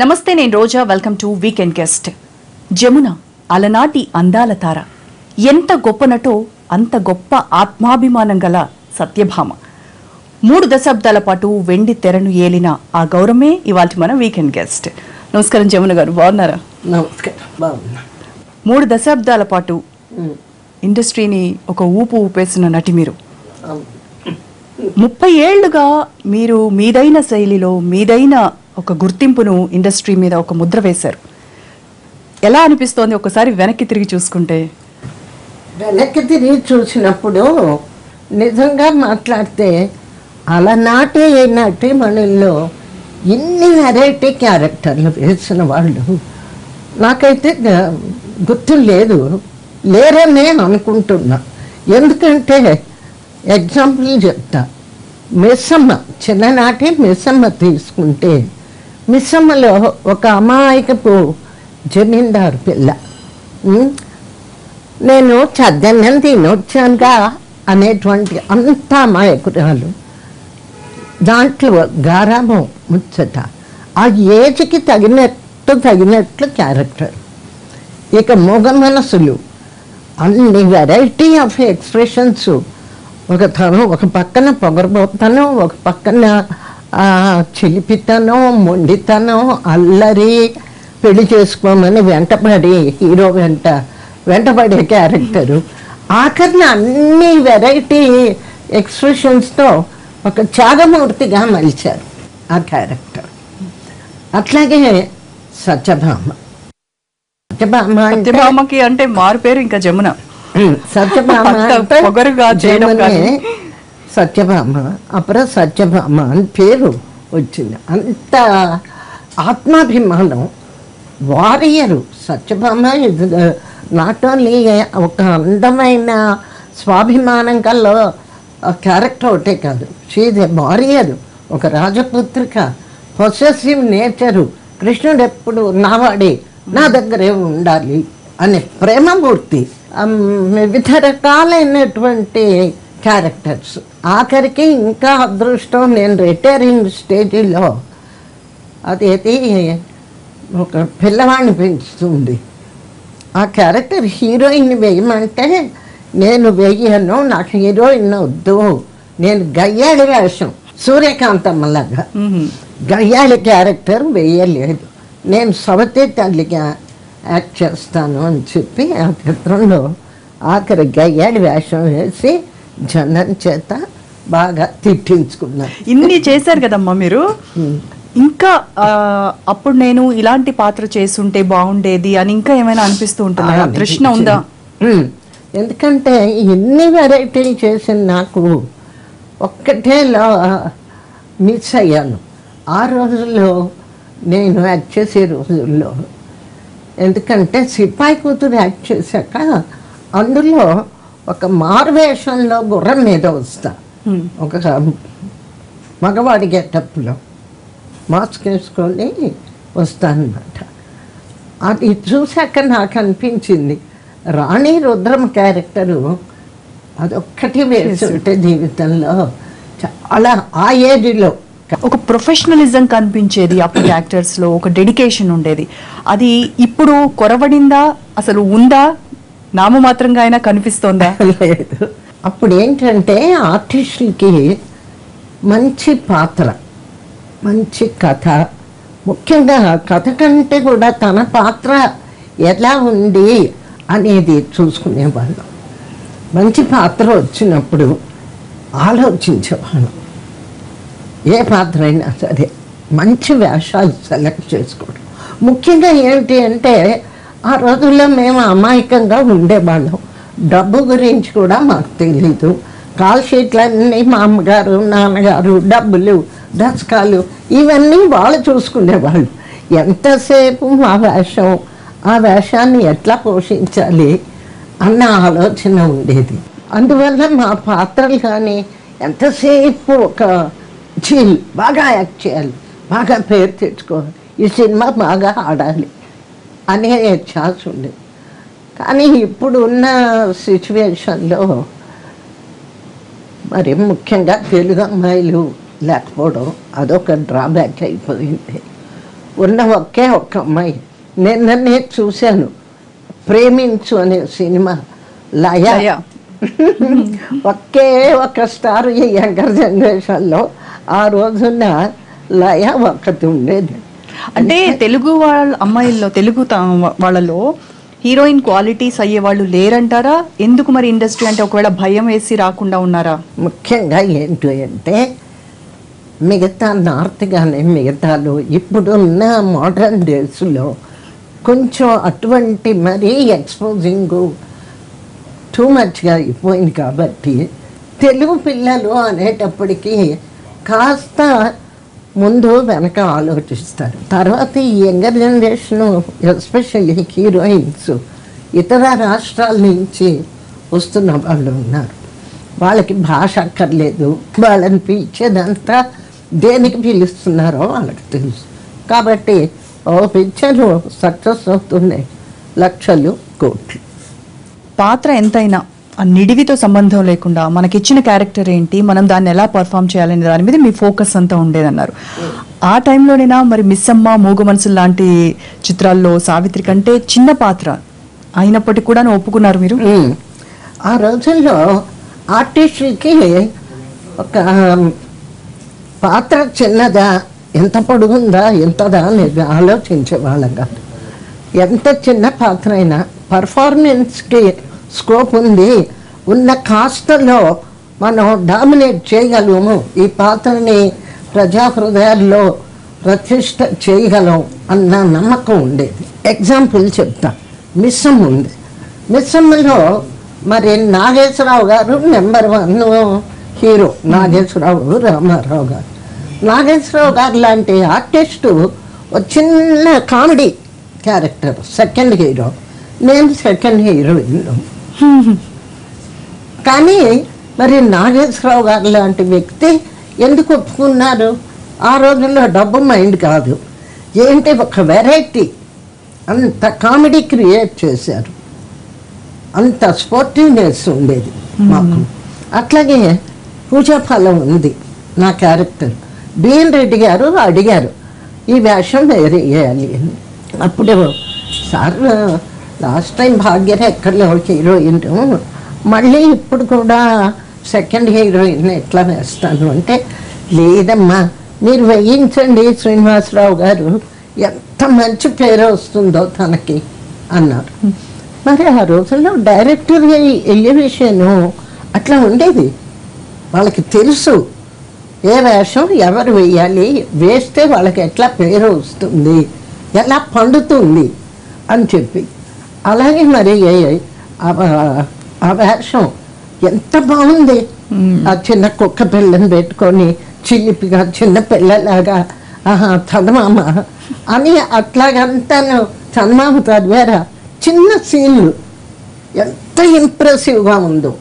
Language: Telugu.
నమస్తే నేను Roja. Welcome to weekend guest. Jamuna అలనాటి అందాల తార. ఎంత గొప్ప నటో అంత గొప్ప ఆత్మాభిమానం గల సత్యభామ. మూడు దశాబ్దాల పాటు వెండి తెరను ఏలిన ఆ గౌరవమే ఇవాళ మన వీకెండ్ గెస్ట్. నమస్కారం జమున గారు. బాగున్నారా? మూడు దశాబ్దాల పాటు ఇండస్ట్రీని ఒక ఊపు ఊపేసిన నటి మీరు. ముప్పై ఏళ్ళుగా మీరు మీదైన శైలిలో మీదైన ఒక గుర్తింపును ఇండస్ట్రీ మీద ఒక ముద్ర వేశారు. ఎలా అనిపిస్తోంది ఒకసారి వెనక్కి తిరిగి చూసుకుంటే? వెనక్కి తిరిగి చూసినప్పుడు నిజంగా మాట్లాడితే అలనాటి ఈనాటి మనల్లో ఇన్ని వెరైటీ క్యారెక్టర్లు వేసిన వాళ్ళు. నాకైతే గుర్తు లేదు. లేరనే అనుకుంటున్నా. ఎందుకంటే ఎగ్జాంపుల్ చెప్తా. మిస్సమ్మ చిన్ననాటి మిస్సమ్మ తీసుకుంటే మిస్సమ్మలో ఒక అమాయకపు జమీందారు పిల్ల. నేను చద్దన్నం తినొచ్చానుగా అనేటువంటి అంత అమాయకురాలు. దాంట్లో గారాబం ముచ్చట. ఆ ఏజ్కి తగినట్టు తగినట్లు క్యారెక్టర్. ఇక మొగ మనసులు. అన్ని వెరైటీ ఆఫ్ ఎక్స్ప్రెషన్స్. ఒక తనం ఒక పక్కన పొగరబోతను ఒక పక్కన ఆ, చిలిపితనం మొండితనం అల్లరి పెళ్ళి చేసుకోమని వెంటపడి హీరో వెంట వెంటపడే క్యారెక్టరు. ఆఖరిన అన్ని వెరైటీ ఎక్స్ప్రెషన్స్తో ఒక త్యాగమూర్తిగా మలిచారు ఆ క్యారెక్టర్. అట్లాగే సత్యభామ. సత్యభామ సత్యభామకి అంటే మారు పేరు ఇంకా జమున. సత్యభామ జమునే. సత్యభామ అప్పుడు సత్యభామ అని పేరు వచ్చింది. అంత ఆత్మాభిమానం వారియరు. సత్యభామ ఇది నాట్ ఓన్లీ ఒక అందమైన స్వాభిమానం కల్లో క్యారెక్టర్ ఒకటే కాదు. షీజ్ ఎ వారియర్ ఒక రాజపుత్రిక పొసెసివ్ నేచరు. కృష్ణుడు ఎప్పుడు నావాడే నా దగ్గరే ఉండాలి అనే ప్రేమమూర్తి. వివిధ రకాలైనటువంటి క్యారెక్టర్స్ ఆఖరికి ఇంకా అదృష్టం నేను రిటైరింగ్ స్టేజీలో అదేది ఒక పిల్లవాడిని పెంచుతుంది. ఆ క్యారెక్టర్ హీరోయిన్ వేయమంటే నేను వేయను నాకు హీరోయిన్ వద్దు. నేను గయ్యాడి వేషం సూర్యకాంతమ్మలాగా మ్మ్. గయ్యాళి క్యారెక్టర్ వేయలేదు. నేను సవతి తల్లిగా యాక్ట్ చేస్తాను అని చెప్పి ఆ చిత్రంలో ఆఖరి గయ్యాడి వేషం వేసి జనం చేత బాగా తిట్టించుకున్నాను ఇన్ని చేశారు కదమ్మా మీరు? ఇంకా అప్పుడు నేను ఇలాంటి పాత్ర చేసుంటే బాగుండేది అని ఇంకా ఏమైనా అనిపిస్తూ ఉంటుందా? ఆ, తృష్ణ ఉందా. ఎందుకంటే ఎన్ని వెరైటీలు చేసిన నాకు ఒక్కటే మిస్ అయ్యాను. ఆ రోజుల్లో నేను యాక్ట్ చేసే రోజుల్లో. ఎందుకంటే సిపాయి కూతురు యాక్ట్ చేశాక అందులో ఒక మారువేషంలో గుర్రం మీద వస్తా. ఒక మగవాడి గెటప్లో మాస్క్ వేసుకొని వస్తానమాట అది చూశాక నాకు అనిపించింది రాణి రుద్రమ క్యారెక్టరు అదొక్కటి వేస్తుంటే జీవితంలో చాలా ఆ ఏజ్లో. ఒక ప్రొఫెషనలిజం కనిపించేది అప్పుడు యాక్టర్స్లో ఒక డెడికేషన్ ఉండేది. అది ఇప్పుడు కొరవడిందా అసలు ఉందా? నామమాత్రంగా అయినా కనిపిస్తోందా? లేదు. అప్పుడు ఏంటంటే ఆర్టిస్టులకి మంచి పాత్ర మంచి కథ. ముఖ్యంగా కథ కంటే కూడా తన పాత్ర ఎలా ఉంది అనేది చూసుకునేవాళ్ళం. మంచి పాత్ర వచ్చినప్పుడు ఆలోచించేవాళ్ళం. ఏ పాత్ర అయినా సరే మంచి వేషాలు సెలెక్ట్ చేసుకోవడం. ముఖ్యంగా ఏంటి అంటే ఆ రోజుల్లో మేము అమాయకంగా ఉండేవాళ్ళం. డబ్బు గురించి కూడా మాకు తెలీదు. కాల్ షీట్లన్నీ మా అమ్మగారు నాన్నగారు డబ్బులు దశకాలు ఇవన్నీ వాళ్ళు చూసుకునేవాళ్ళు. ఎంతసేపు మా వేషం ఆ వేషాన్ని ఎట్లా పోషించాలి అన్న ఆలోచన ఉండేది. అందువల్ల మా పాత్రలు కానీ ఎంతసేపు ఒక చీల్ బాగా యాక్ట్ చేయాలి బాగా పేరు తెచ్చుకోవాలి. ఈ సినిమా బాగా ఆడాలి. అనే ఛాన్స్ ఉండేది కానీ ఇప్పుడు ఉన్న సిచ్యువేషన్లో మరి ముఖ్యంగా తెలుగు అమ్మాయిలు లేకపోవడం అదొక డ్రాబ్యాక్ అయిపోయింది. ఉన్న ఒకే ఒక్క అమ్మాయి. నిన్ననే చూశాను. ప్రేమించు అనే సినిమా లయ. లయ. ఒకే ఒక స్టార్ ఈ యంగర్ జనరేషన్లో. ఆ రోజున లయ ఒకటి ఉండేది. అంటే తెలుగు వాళ్ళ అమ్మాయిల్లో తెలుగు వాళ్ళలో హీరోయిన్ క్వాలిటీస్ అయ్యే వాళ్ళు లేరంటారా? ఎందుకు మరి ఇండస్ట్రీ అంటే ఒకవేళ భయం వేసి రాకుండా ఉన్నారా? ముఖ్యంగా ఏంటి అంటే మిగతా నార్త్ కానీ మిగతాలు ఇప్పుడున్న మోడర్న్ డేస్లో కొంచెం అటువంటి మరీ ఎక్స్పోజింగ్ టూ మచ్గా అయిపోయింది కాబట్టి తెలుగు పిల్లలు అనేటప్పటికీ కాస్త ముందు వెనక ఆలోచిస్తారు. తర్వాత ఈ యంగర్ జనరేషను ఎస్పెషల్లీ హీరోయిన్స్ ఇతర రాష్ట్రాల నుంచి వస్తున్న వాళ్ళు ఉన్నారు. వాళ్ళకి భాష అక్కర్లేదు. వాళ్ళని పిలిచేదంతా దేనికి పిలుస్తున్నారో వాళ్ళకి తెలుసు. కాబట్టి ఓ పిక్చర్ సక్సెస్ అవుతున్నాయి లక్షలు కోట్లు. పాత్ర ఎంతైనా ఆ నిడివితో సంబంధం లేకుండా మనకిచ్చిన క్యారెక్టర్ ఏంటి మనం దాన్ని ఎలా పర్ఫామ్ చేయాలనే దాని మీద మీ ఫోకస్ అంతా ఉండేదన్నారు. ఆ టైంలోనేనా మరి మిస్ అమ్మ మూగ మనసులు లాంటి చిత్రాల్లో సావిత్రి కంటే చిన్న పాత్ర అయినప్పటికీ కూడా ఒప్పుకున్నారు మీరు? ఆ రోజుల్లో ఆర్టిస్టులకి ఒక పాత్ర చిన్నదా ఎంత పొడుగుందా ఎంతదా అనేది ఆలోచించే వాళ్ళం కాదు. ఎంత చిన్న పాత్ర అయినా పర్ఫార్మెన్స్కి స్కోప్ ఉంది ఉన్న కాస్టల్లో మనం డామినేట్ చేయగలము. ఈ పాత్రని ప్రజా హృదయాల్లో ప్రతిష్ట చేయగలం అన్న నమ్మకం ఉండేది. ఎగ్జాంపుల్ చెప్తా. మిస్సం ఉంది. మిస్సమ్మలో మరి నాగేశ్వరరావు గారు number one hero Nageswara Rao Rama Rao గారు. నాగేశ్వరరావు గారు లాంటి ఆర్టిస్టు ఒక చిన్న కామెడీ క్యారెక్టర్ సెకండ్ హీరో నేను సెకండ్ హీరోయిన్ కానీ మరి నాగేశ్వరరావు గారు లాంటి వ్యక్తి ఎందుకు ఒప్పుకున్నారు? ఆ రోజుల్లో డబ్బు మైండ్ కాదు. ఏంటి ఒక వెరైటీ? అంత కామెడీ క్రియేట్ చేశారు. అంత స్పోర్టివ్నెస్ ఉండేది మాకు. అట్లాగే పూజాఫలం ఉంది నా క్యారెక్టర్. బిఎన్ రెడ్డి గారు అడిగారు ఈ వేషం వేరే వేయాలి అని. అప్పుడు సార్ లాస్ట్ టైం భాగ్యరేఖలో హీరోయిన్ మళ్ళీ ఇప్పుడు కూడా సెకండ్ హీరోయిన్ ఎట్లా వేస్తాను అంటే లేదమ్మా మీరు వేయించండి శ్రీనివాసరావు గారు ఎంత మంచి పేరు వస్తుందో తనకి అన్నారు. మరి ఆ రోజుల్లో డైరెక్టర్ ఎలివేషన్ అట్లా ఉండేది. వాళ్ళకి తెలుసు ఏ వేషం ఎవరు వేయాలి వేస్తే వాళ్ళకి ఎట్లా పేరు వస్తుంది ఎలా పండుతుంది అని చెప్పి. అలాగే మరి ఆ- వేషం ఎంత బాగుంది. ఆ చిన్న కుక్క పిల్లని పెట్టుకొని చిలిపిగా చిన్న పిల్లలాగా. ఆహా చందమామ. అని అట్లాగంతాను చందమామ చదివారా చిన్న సీన్లు. ఎంత ఇంప్రెసివ్గా ఉందో.